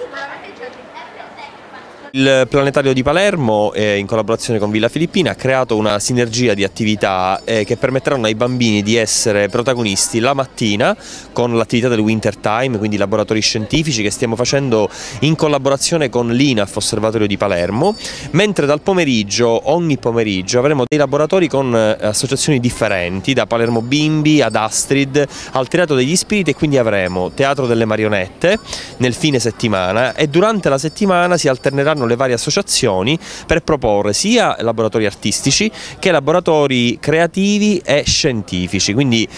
Right. Il planetario di Palermo, eh, in collaborazione con Villa Filippina, ha creato una sinergia di attività eh, che permetteranno ai bambini di essere protagonisti la mattina con l'attività del Winter Time, quindi laboratori scientifici che stiamo facendo in collaborazione con l'INAF Osservatorio di Palermo, mentre dal pomeriggio, ogni pomeriggio, avremo dei laboratori con eh, associazioni differenti, da Palermo Bimbi ad Astrid, al Teatro degli Spiriti e quindi avremo Teatro delle Marionette nel fine settimana e durante la settimana si alterneranno le varie associazioni per proporre sia laboratori artistici che laboratori creativi e scientifici. Quindi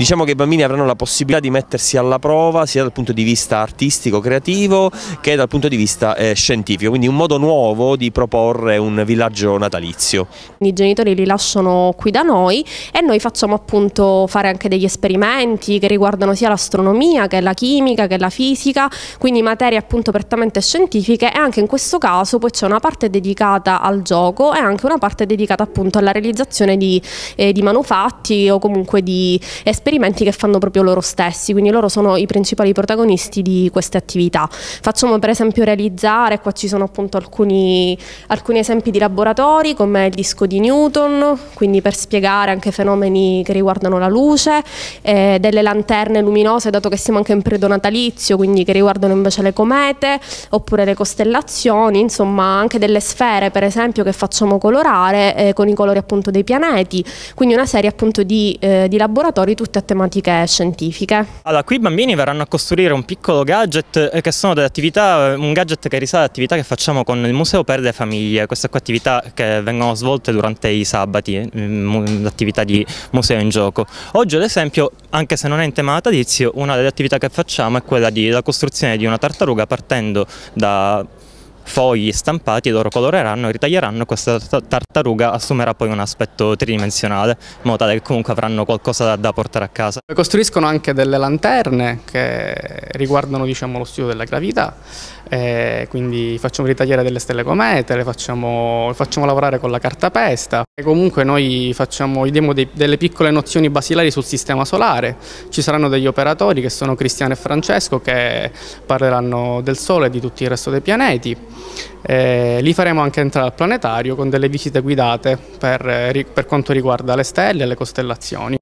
Diciamo che i bambini avranno la possibilità di mettersi alla prova sia dal punto di vista artistico, creativo che dal punto di vista eh, scientifico, quindi un modo nuovo di proporre un villaggio natalizio. I genitori li lasciano qui da noi e noi facciamo appunto fare anche degli esperimenti che riguardano sia l'astronomia che la chimica che la fisica, quindi materie appunto prettamente scientifiche e anche in questo caso poi c'è una parte dedicata al gioco e anche una parte dedicata appunto alla realizzazione di, eh, di manufatti o comunque di esperimenti esperimenti che fanno proprio loro stessi, quindi loro sono i principali protagonisti di queste attività. Facciamo per esempio realizzare, qua ci sono appunto alcuni, alcuni esempi di laboratori come il disco di Newton, quindi per spiegare anche fenomeni che riguardano la luce, eh, delle lanterne luminose dato che siamo anche in periodo natalizio, quindi che riguardano invece le comete oppure le costellazioni, insomma anche delle sfere per esempio che facciamo colorare eh, con i colori appunto dei pianeti, quindi una serie appunto di, eh, di laboratori tutti a tematiche scientifiche. Allora, qui i bambini verranno a costruire un piccolo gadget eh, che sono delle attività, un gadget che risale alle attività che facciamo con il Museo per le Famiglie, queste qua attività che vengono svolte durante i sabati, mm, l'attività di museo in gioco. Oggi ad esempio, anche se non è in tema natalizio, una delle attività che facciamo è quella della costruzione di una tartaruga partendo da fogli stampati e loro coloreranno e ritaglieranno questa tartaruga assumerà poi un aspetto tridimensionale in modo tale che comunque avranno qualcosa da, da portare a casa. Costruiscono anche delle lanterne che riguardano diciamo, lo studio della gravità eh, quindi facciamo ritagliare delle stelle comete, le facciamo, facciamo lavorare con la cartapesta e comunque noi facciamo, diamo dei, delle piccole nozioni basilari sul sistema solare, ci saranno degli operatori che sono Cristiano e Francesco che parleranno del Sole e di tutto il resto dei pianeti, eh, li faremo anche entrare al planetario con delle visite guidate per, per quanto riguarda le stelle e le costellazioni.